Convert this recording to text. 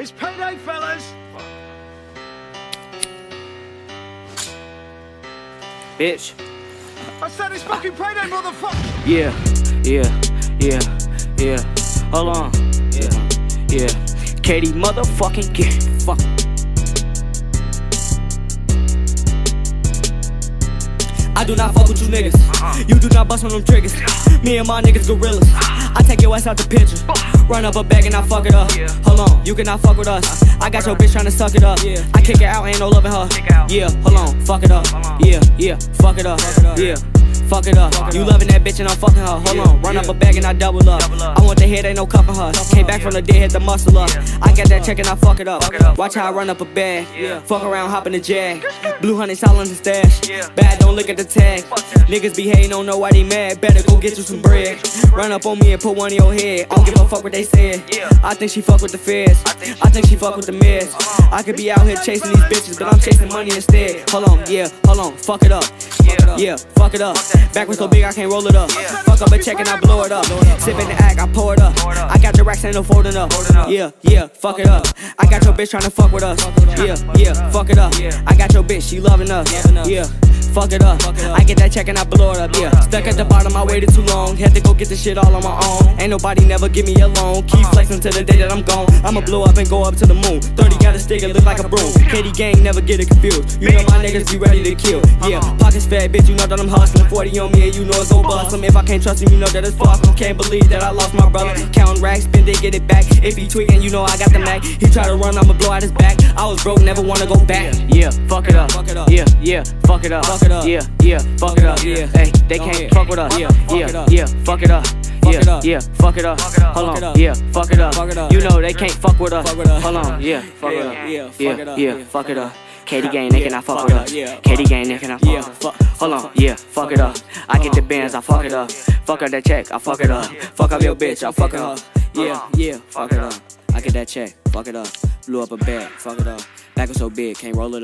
It's payday, fellas. Bitch. I said it's fucking payday, motherfucker. Yeah, yeah, yeah, yeah. Hold on. Yeah, yeah. Kaedo motherfucking get fuck. I do not fuck with you niggas. You do not bust on them triggers. Me and my niggas gorillas. I take your ass out the picture. Run up a bag and I fuck it up. Hold on, you cannot fuck with us. I got your bitch trying to suck it up. I kick it out, ain't no loving her. Yeah, hold on, fuck it up. Yeah, yeah, fuck it up. Yeah. Fuck it up. You loving that bitch and I'm fucking her. Hold on, run up a bag and I double up. I want the head, ain't no cuffing her. Came back from the dead, hit the muscle up. I got that check and I fuck it up. Watch how I run up a bag. Fuck around, hop in the jag. Blue honey in the stash. Bad, don't look at the tag. Niggas be hating, don't know why they mad. Better go get you some bread. Run up on me and put one in your head. I don't give a fuck what they said. I think she fuck with the feds. I think she fuck with the meds. I could be out here chasing these bitches, but I'm chasing money instead. Hold on, yeah, hold on, fuck it up. Yeah, fuck it up. Backwoods so big I can't roll it up. Fuck up a check and I blow it up. Sippin' the act, I pour it up. I got the racks, ain't no folding up. Yeah, yeah, fuck it up. I got your bitch trying to fuck with us. Yeah, yeah, fuck it up. I got your bitch, she loving us. Yeah. Fuck it up. I get that check and I blow it up, yeah. Uh-huh. Stuck at the bottom, I waited too long. Had to go get this shit all on my own. Ain't nobody never give me a loan. Keep uh-huh. flexing till the day that I'm gone. I'ma blow up and go up to the moon. 30 got a stick, it look like a broom. Kaedo gang, never get it confused. You know my niggas be ready to kill. Uh-huh. Yeah, pockets fat, bitch, you know that I'm hustling. 40 on me and you know it's gon' bust. If I can't trust him, you know that it's fuck. Can't believe that I lost my brother. Counting racks, it, get it back. If he tweaking, you know I got the Mac. He try to run, I'ma blow out his back. I was broke, never wanna go back. Yeah, fuck it up. Yeah, yeah, fuck it up. Fuck it up. Yeah, yeah, fuck it up. Yeah, hey, they can't fuck with us. Yeah, yeah, yeah, fuck it up. Yeah, yeah, fuck it up. Hold on, yeah, fuck it up. You know they can't fuck with us. Hold on, yeah, fuck it up. Yeah, yeah, fuck it up. Kaedo gang, they cannot fuck with us. Kaedo gang, they cannot fuck. Hold on, yeah, fuck it up. I get the bands, I fuck it up. Fuck up that check, I fuck it up. Fuck up your bitch, I fuck it up. Yeah, uh-huh. yeah, fuck it up. I get that check, fuck it up. Blew up a bag, fuck it up. Back was so big, can't roll it up.